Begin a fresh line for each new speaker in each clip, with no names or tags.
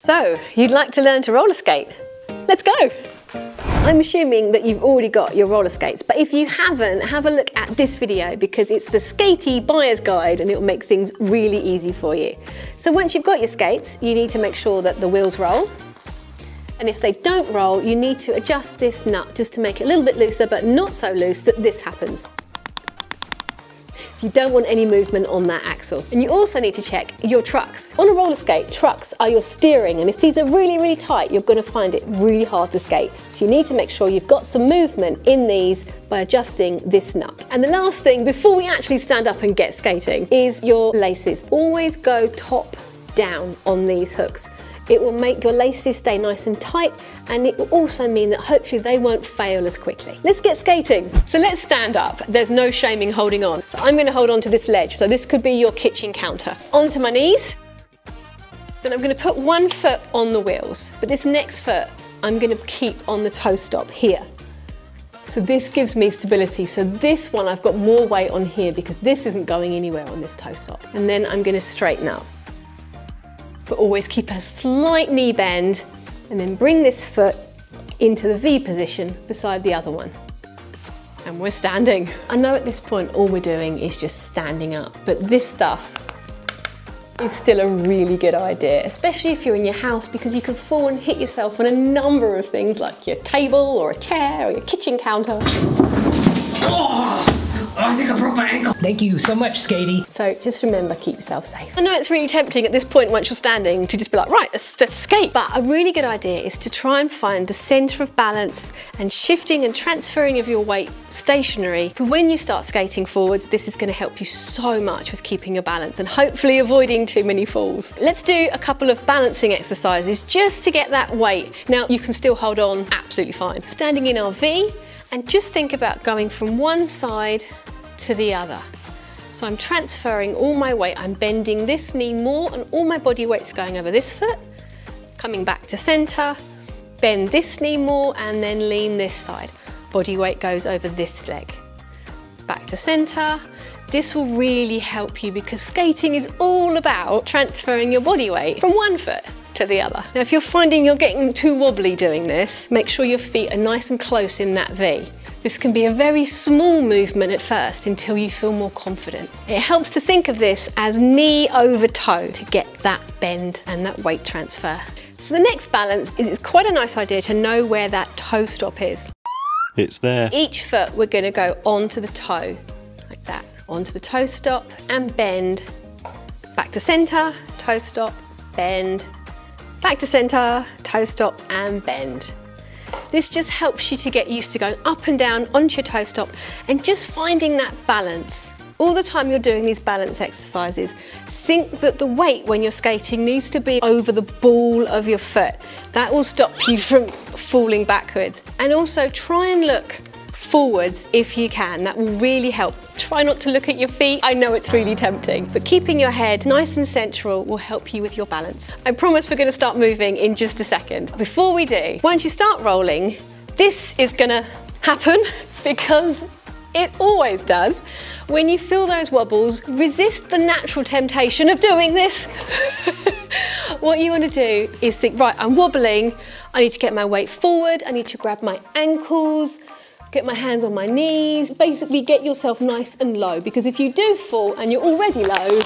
So, you'd like to learn to roller skate? Let's go! I'm assuming that you've already got your roller skates, but if you haven't, have a look at this video because it's the Skatie Buyer's Guide and it will make things really easy for you. So once you've got your skates, you need to make sure that the wheels roll. And if they don't roll, you need to adjust this nut just to make it a little bit looser, but not so loose that this happens. So you don't want any movement on that axle. And you also need to check your trucks. On a roller skate, trucks are your steering, and if these are really, really tight, you're gonna find it really hard to skate. So you need to make sure you've got some movement in these by adjusting this nut. And the last thing, before we actually stand up and get skating, is your laces. Always go top down on these hooks. It will make your laces stay nice and tight and it will also mean that hopefully they won't fail as quickly. Let's get skating. So let's stand up. There's no shaming holding on. So I'm gonna hold on to this ledge. So this could be your kitchen counter. Onto my knees. Then I'm gonna put one foot on the wheels, but this next foot I'm gonna keep on the toe stop here. So this gives me stability. So this one I've got more weight on here because this isn't going anywhere on this toe stop. And then I'm gonna straighten up but always keep a slight knee bend and then bring this foot into the V position beside the other one. And we're standing. I know at this point all we're doing is just standing up, but this stuff is still a really good idea, especially if you're in your house because you can fall and hit yourself on a number of things like your table or a chair or your kitchen counter.
Oh! Oh, I think I broke my ankle. Thank you so much, Skatie.
So just remember, keep yourself safe. I know it's really tempting at this point once you're standing to just be like, right, let's, let's skate. But a really good idea is to try and find the center of balance and shifting and transferring of your weight stationary. For when you start skating forwards, this is gonna help you so much with keeping your balance and hopefully avoiding too many falls. Let's do a couple of balancing exercises just to get that weight. Now, you can still hold on absolutely fine. Standing in our V, and just think about going from one side to the other. So I'm transferring all my weight, I'm bending this knee more and all my body weight's going over this foot, coming back to center, bend this knee more and then lean this side. Body weight goes over this leg. Back to center. This will really help you because skating is all about transferring your body weight from one foot to the other. Now if you're finding you're getting too wobbly doing this, make sure your feet are nice and close in that V. This can be a very small movement at first until you feel more confident. It helps to think of this as knee over toe to get that bend and that weight transfer. So the next balance is it's quite a nice idea to know where that toe stop is.
It's there.
Each foot we're going to go onto the toe, like that. Onto the toe stop and bend. Back to centre, toe stop, bend. Back to centre, toe stop and bend. This just helps you to get used to going up and down onto your toe stop and just finding that balance. All the time you're doing these balance exercises, think that the weight when you're skating needs to be over the ball of your foot. That will stop you from falling backwards. And also try and look forwards if you can. That will really help. Try not to look at your feet. I know it's really tempting, but keeping your head nice and central will help you with your balance. I promise we're gonna start moving in just a second. Before we do, once you start rolling, this is gonna happen because it always does. When you feel those wobbles, resist the natural temptation of doing this. what you want to do is think, right, I'm wobbling, I need to get my weight forward, I need to grab my ankles, get my hands on my knees, basically get yourself nice and low because if you do fall and you're already low,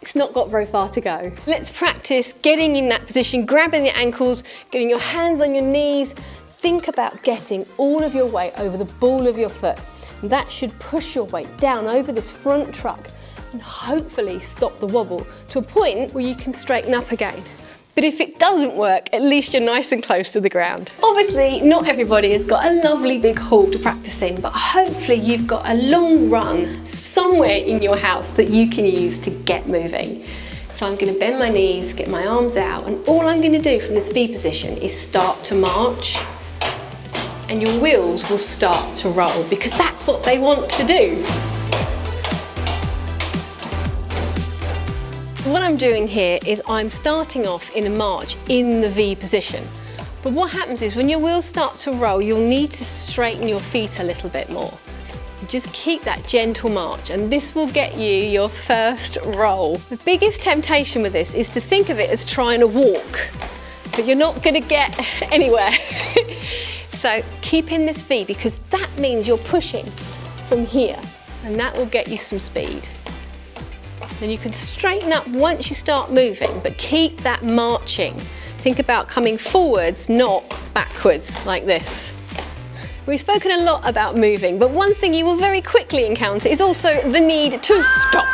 it's not got very far to go. Let's practice getting in that position, grabbing the ankles, getting your hands on your knees. Think about getting all of your weight over the ball of your foot. That should push your weight down over this front truck and hopefully stop the wobble to a point where you can straighten up again. But if it doesn't work, at least you're nice and close to the ground. Obviously, not everybody has got a lovely big hall to practice in, but hopefully you've got a long run somewhere in your house that you can use to get moving. So I'm gonna bend my knees, get my arms out, and all I'm gonna do from this V position is start to march, and your wheels will start to roll because that's what they want to do. What I'm doing here is I'm starting off in a march in the V position. But what happens is when your wheels start to roll, you'll need to straighten your feet a little bit more. just keep that gentle march and this will get you your first roll. The biggest temptation with this is to think of it as trying to walk, but you're not gonna get anywhere. so keep in this V because that means you're pushing from here and that will get you some speed. Then you can straighten up once you start moving, but keep that marching. Think about coming forwards, not backwards like this. We've spoken a lot about moving, but one thing you will very quickly encounter is also the need to stop.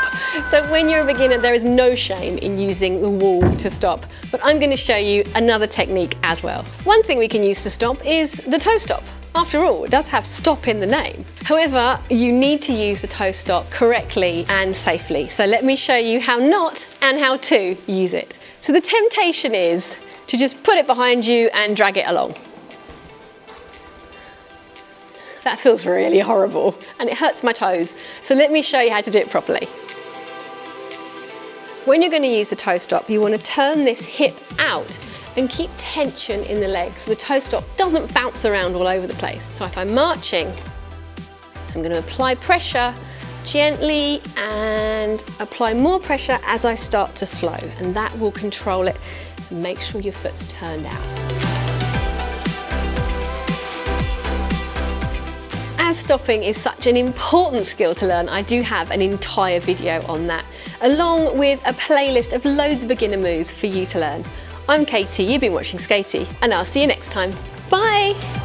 So when you're a beginner, there is no shame in using the wall to stop, but I'm gonna show you another technique as well. One thing we can use to stop is the toe stop. After all, it does have stop in the name. However, you need to use the toe stop correctly and safely. So let me show you how not and how to use it. So the temptation is to just put it behind you and drag it along. That feels really horrible and it hurts my toes. So let me show you how to do it properly. When you're going to use the toe stop, you want to turn this hip out and keep tension in the leg so the toe stop doesn't bounce around all over the place. So if I'm marching, I'm going to apply pressure gently and apply more pressure as I start to slow and that will control it. Make sure your foot's turned out. Stopping is such an important skill to learn, I do have an entire video on that, along with a playlist of loads of beginner moves for you to learn. I'm Katie, you've been watching Skatie, and I'll see you next time. Bye!